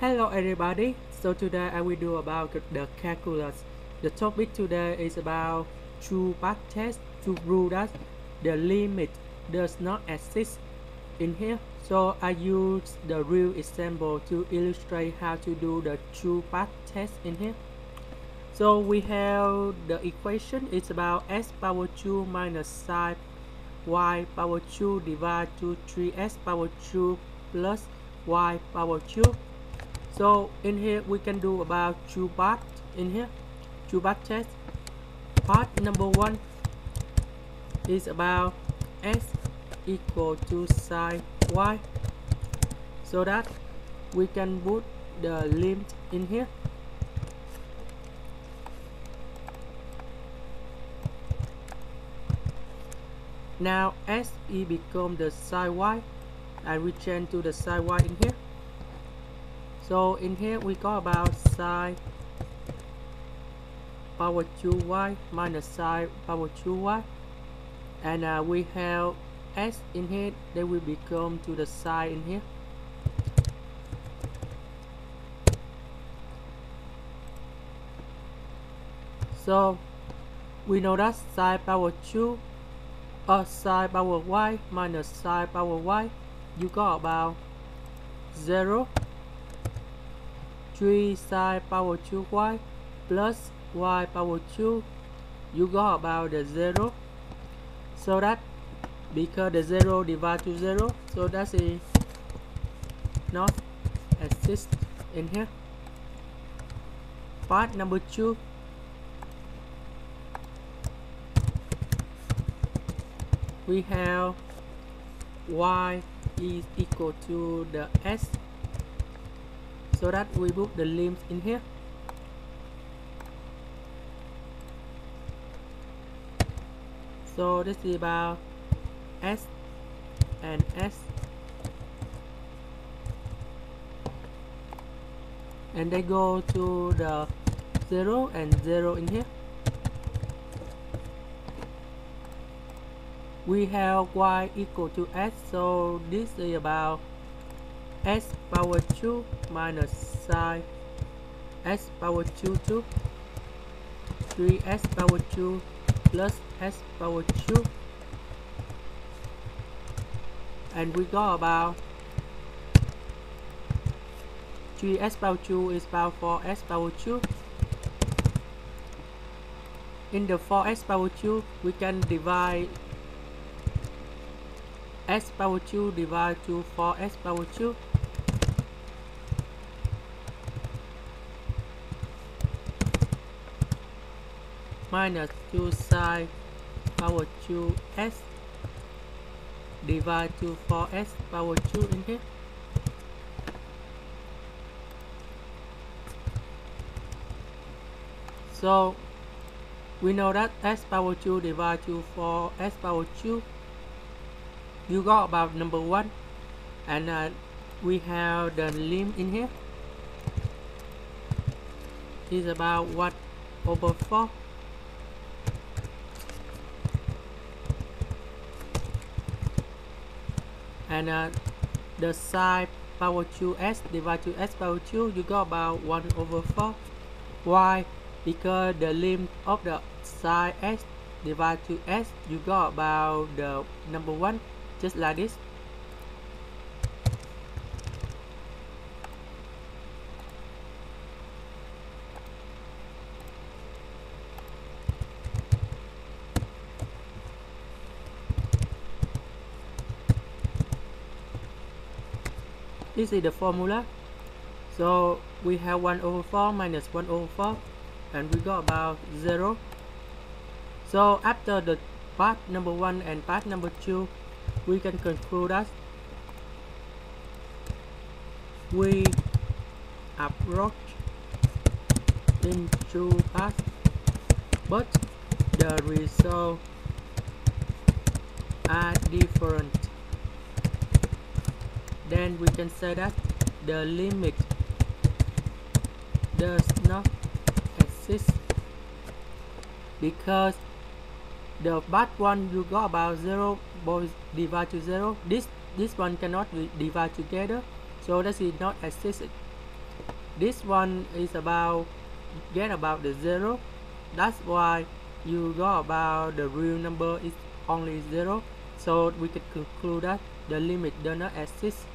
Hello everybody, so today I will do about the calculus. The topic today is about two part test to prove that the limit does not exist in here. So I use the real example to illustrate how to do the two part test in here. So we have the equation is about x power 2 minus y power 2 divided to 3x power 2 plus y power 2 so in here we can do about two part in here two part test. Part number one is about s equal to sine y. So that we can put the limit in here. Now s e become the sine y. We change to the sine y in here so in here we got about sine power 2y minus sine power 2y and uh, we have s in here they will become to the side in here. So we know that sine power 2 or sine power y minus sine power y you got about 0 3 sine power 2y plus y power 2 you got about the 0 so that because the 0 divided to 0 so that's a not exist in here. Part number 2 we have y is equal to the s so that we put the limbs in here. So this is about s and s. And they go to the 0 and 0 in here. We have y equal to s so this is about s power 2 minus sine s power 2 2 3s power 2 plus s power 2 and we got about 3s power 2 is about 4s power 2 in the 4s power 2 we can divide s power 2 divided to 4s power 2 minus 2 sine power 2 s divided to 4s power 2 in here. So we know that s power 2 divided to 4s power 2 you got about number one and uh, we have the limb in here. Is about 1 over 4 and uh, the sine power 2s divided to s power 2 you got about 1 over 4 why? Because the limit of the sine s divided to s you got about the number 1 just like this this is the formula. So we have 1 over 4 minus 1 over 4 and we got about 0 so after the part number 1 and part number 2 we can conclude that we approach into two paths but the result are different then we can say that the limit does not exist because the bad one you got about 0 both divide to 0 this this one cannot be divide together so that is not exist. This one is about get about the zero that's why you go about the real number is only zero so we can conclude that the limit does not exist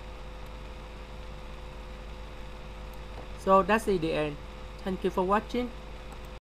so that's it the end. Thank you for watching